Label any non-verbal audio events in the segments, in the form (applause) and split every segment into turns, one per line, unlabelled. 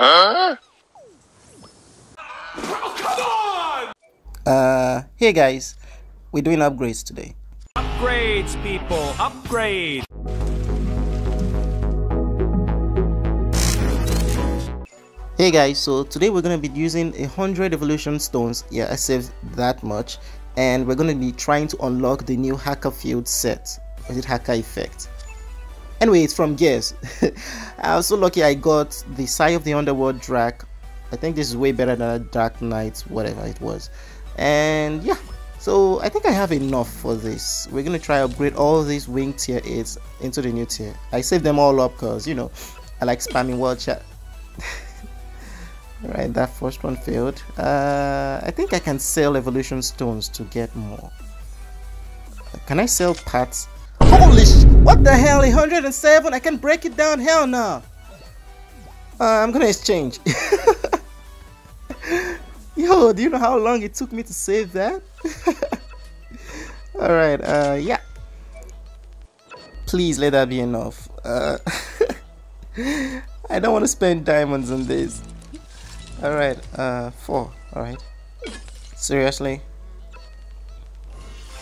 Huh?
Uh, hey guys, we're doing upgrades today.
Upgrades, people, upgrade.
Hey guys, so today we're going to be using a hundred evolution stones. Yeah, I saved that much. And we're going to be trying to unlock the new hacker field set. Or is it hacker effect? Anyway, it's from Gears. I was so lucky I got the Sigh of the Underworld Drac. I think this is way better than Dark Knight, whatever it was. And yeah, so I think I have enough for this. We're going to try upgrade all these wing tier 8s into the new tier. I saved them all up because, you know, I like spamming world chat. (laughs) Right, that first one failed. Uh, I think I can sell evolution stones to get more. Can I sell parts? Holy sh! What the hell? 107? I can break it down? Hell no! Uh, I'm gonna exchange. (laughs) Yo, do you know how long it took me to save that? (laughs) Alright, uh, yeah. Please let that be enough. Uh, (laughs) I don't want to spend diamonds on this. Alright, uh, four. Alright. Seriously?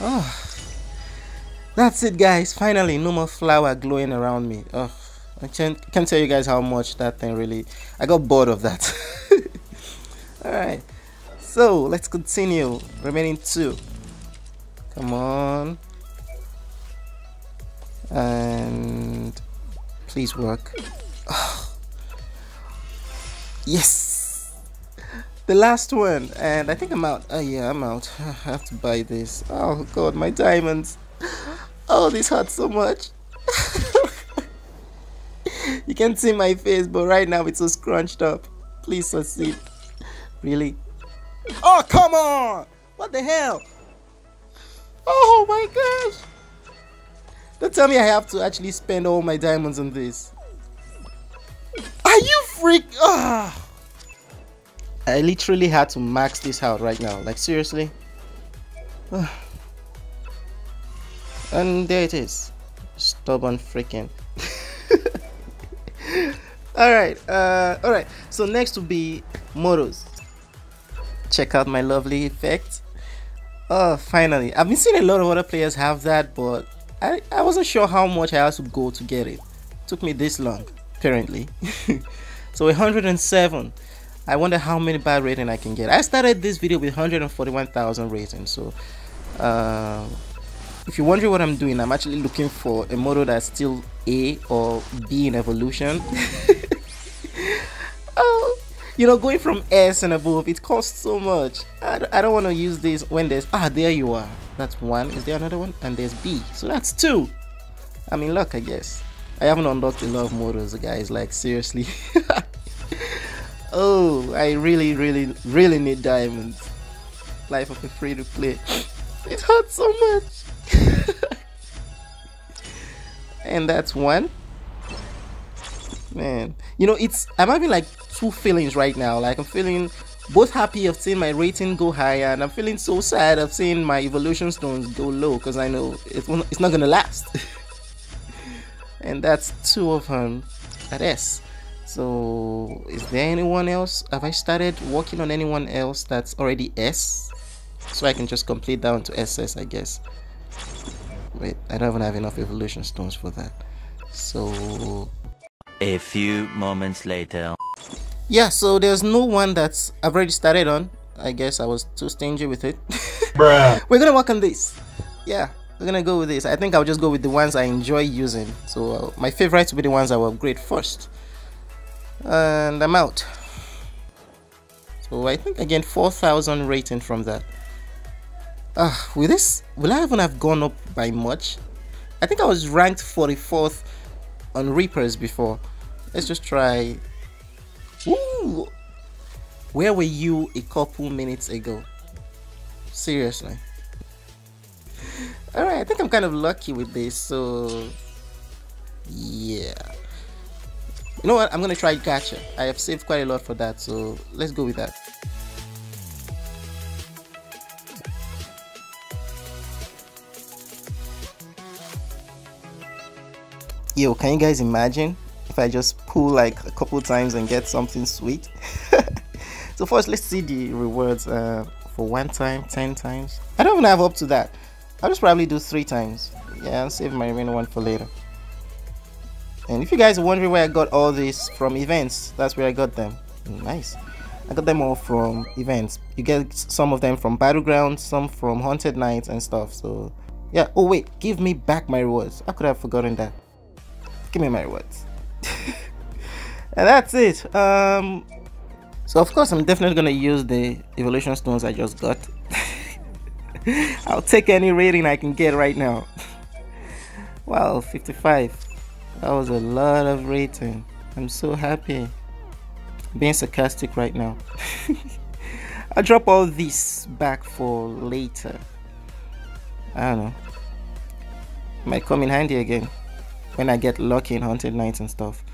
Oh. That's it, guys. Finally, no more flower glowing around me. Oh, I can't, can't tell you guys how much that thing really... I got bored of that. (laughs) Alright. So, let's continue. Remaining two. Come on. And... Please work. Oh. Yes! the last one and i think i'm out oh yeah i'm out (sighs) i have to buy this oh god my diamonds oh this hurts so much. You can't see my face but right now it's so scrunched up. Please succeed really. Oh come on! What the hell? Oh my gosh. Don't tell me i have to actually spend all my diamonds on this. Are you freak ah. I literally had to max this out right now. Like seriously. And there it is. Stubborn freaking. (laughs) alright, uh alright. So next will be motos. Check out my lovely effect. Oh finally. I've been seeing a lot of other players have that, but I, I wasn't sure how much I had to go to get it. it took me this long, apparently. (laughs) so 107 I wonder how many bad rating I can get. I started this video with 141,000 ratings. So uh, if you're wondering what I'm doing, I'm actually looking for a model that's still A or B in evolution. (laughs) oh, you know, going from S and above, it costs so much. I, I don't want to use this when there's, ah, there you are. That's one. Is there another one? And there's B. So that's two. I mean, luck, I guess. I haven't unlocked a lot of models, guys. Like, seriously. (laughs) Oh, I really, really, really need diamonds. Life of a free to play. It hurts so much. (laughs) and that's one. Man, you know, it's I'm having like two feelings right now. Like I'm feeling both happy of seeing my rating go higher, and I'm feeling so sad of seeing my evolution stones go low because I know it's it's not gonna last. (laughs) and that's two of them at S. So is there anyone else? Have I started working on anyone else that's already S? So I can just complete down to SS I guess. Wait, I don't even have enough evolution stones for that. So
a few moments later.
Yeah, so there's no one that's I've already started on. I guess I was too stingy with it. (laughs)
Bruh.
We're gonna work on this. Yeah, we're gonna go with this. I think I'll just go with the ones I enjoy using. So uh, my favorites will be the ones I will upgrade first and I'm out so I think again 4,000 rating from that uh, with this will I even have gone up by much I think I was ranked 44th on Reapers before let's just try Ooh. where were you a couple minutes ago seriously alright I think I'm kind of lucky with this so yeah you know what? I'm gonna try gacha. I have saved quite a lot for that, so let's go with that. Yo, can you guys imagine? if I just pull like a couple times and get something sweet. (laughs) so first, let's see the rewards uh, for one time, 10 times. I don't even have up to that. I'll just probably do three times. Yeah, I'll save my remaining one for later. And if you guys are wondering where I got all these from events, that's where I got them. Nice. I got them all from events. You get some of them from Battlegrounds, some from Haunted Nights and stuff. So yeah. Oh wait, give me back my rewards. I could have forgotten that. Give me my rewards. (laughs) and that's it. Um. So of course I'm definitely gonna use the evolution stones I just got. (laughs) I'll take any rating I can get right now. (laughs) wow, 55. That was a lot of rating. I'm so happy. being sarcastic right now. I'll drop all this back for later. I don't know. Might come in handy again when I get lucky in Haunted Nights and stuff.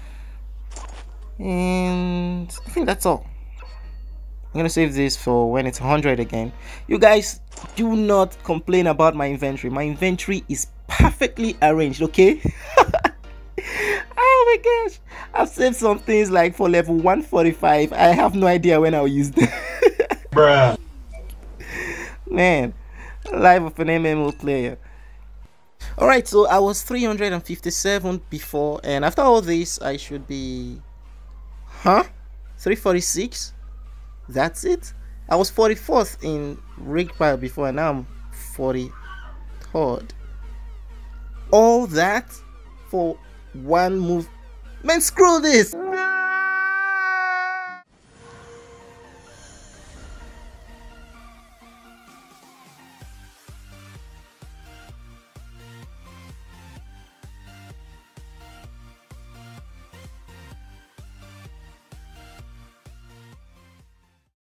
And I think that's all. I'm gonna save this for when it's 100 again. You guys do not complain about my inventory. My inventory is perfectly arranged, okay? (laughs) oh my gosh. I've saved some things like for level 145. I have no idea when I'll use them. (laughs) Bruh. Man, life of an MMO player. Alright, so I was 357 before, and after all this, I should be. Huh? 346? That's it? I was 44th in Rig Pile before, and now I'm 43rd. All that for one move. Man, screw this!